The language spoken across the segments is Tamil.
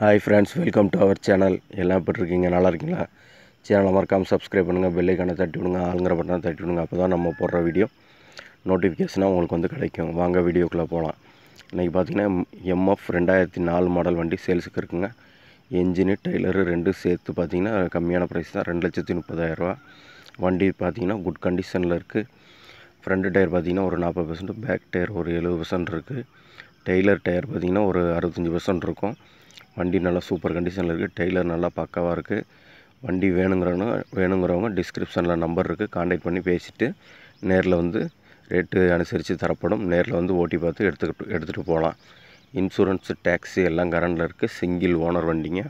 Hi friends welcome to our channel எல்லாம் எப்படி இருக்கீங்க? நல்லா இருக்கீங்களா? சேனலை மறக்காமல் சப்ஸ்கிரைப் பண்ணுங்கள் பெல்லைக்கான தட்டி விடுங்க ஆளுங்கிற பட்டனை தட்டி விடுங்க. அப்போ தான் நம்ம போடுற வீடியோ நோட்டிஃபிகேஷனாக உங்களுக்கு வந்து கிடைக்கும். வாங்க வீடியோக்குள்ளே போகலாம் இன்றைக்கி பார்த்தீங்கன்னா எம்எஃப் ரெண்டாயிரத்தி நாலு மாடல் வண்டி சேல்ஸுக்கு இருக்குங்க. என்ஜினு டெய்லரு ரெண்டு சேர்த்து பார்த்தீங்கன்னா கம்மியான ப்ரைஸ் தான். ரெண்டு லட்சத்தி முப்பதாயிரரூவா வண்டி பார்த்தீங்கன்னா குட் கண்டிஷனில் இருக்குது ஃப்ரண்ட் டயர் பார்த்தீங்கன்னா ஒரு நாற்பது பர்சன்ட் பேக் டயர் ஒரு எழுபது பர்சன்ட் இருக்குது டெய்லர் டயர் பார்த்தீங்கன்னா ஒரு அறுபத்தஞ்சி பர்சன்ட் இருக்கும். வண்டி நல்லா சூப்பர் கண்டிஷனில் இருக்குது டெய்லர் நல்லா பக்காவாக இருக்குது வண்டி வேணுங்கிறவங்க வேணுங்கிறவங்க டிஸ்கிரிப்ஷனில் நம்பர் இருக்குது காண்டாக்ட் பண்ணி பேசிவிட்டு நேரில் வந்து ரேட்டு அனுசரித்து தரப்படும். நேரில் வந்து ஓட்டி பார்த்து எடுத்துக்கிட்டு எடுத்துகிட்டு போகலாம். இன்சூரன்ஸு டேக்ஸி எல்லாம் கரண்டில் இருக்குது சிங்கிள் ஓனர் வண்டிங்க.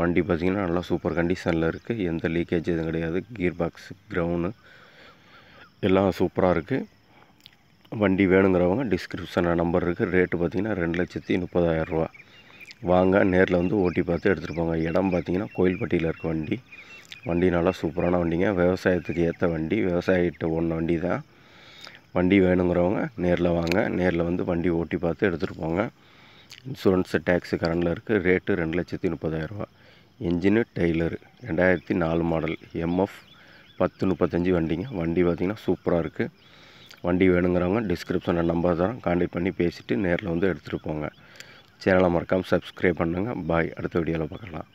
வண்டி பார்த்திங்கன்னா நல்லா சூப்பர் கண்டிஷனில் இருக்குது எந்த லீக்கேஜ் எதுவும் கிடையாது. கியர் பாக்ஸ் க்ரௌனு எல்லாம் சூப்பராக இருக்குது வண்டி வேணுங்கிறவங்க டிஸ்கிரிப்ஷனில் நம்பர் இருக்குது ரேட்டு பார்த்திங்கன்னா ரெண்டு லட்சத்தி முப்பதாயிரரூவா வாங்க நேரில் வந்து ஓட்டி பார்த்து எடுத்துகிட்டு போங்க. இடம் பார்த்திங்கன்னா கோயில்பட்டியில் இருக்க வண்டி. வண்டி நல்லா சூப்பரான வண்டிங்க. விவசாயத்துக்கு ஏற்ற வண்டி. விவசாயிகிட்ட ஒன்று வண்டி தான் வண்டி வேணுங்கிறவங்க நேரில் வாங்க. நேரில் வந்து வண்டி ஓட்டி பார்த்து எடுத்துகிட்டு போங்க. இன்சூரன்ஸு டேக்ஸு கரண்டில் இருக்குது ரேட்டு ரெண்டு லட்சத்தி முப்பதாயிரரூபா என்ஜினு டெய்லரு ரெண்டாயிரத்தி நாலு மாடல் எம்எஃப் பத்து முப்பத்தஞ்சு வண்டிங்க. வண்டி பார்த்திங்கன்னா சூப்பராக இருக்குது வண்டி வேணுங்கிறவங்க டிஸ்கிரிப்ஷனில் நம்பர் தான் கான்டெக்ட் பண்ணி பேசிவிட்டு நேரில் வந்து எடுத்துகிட்டு போங்க. சேனலை மறக்காமல் சப்ஸ்கிரைப் பண்ணுங்கள் பாய் அடுத்த வீடியோவில் பார்க்கலாம்.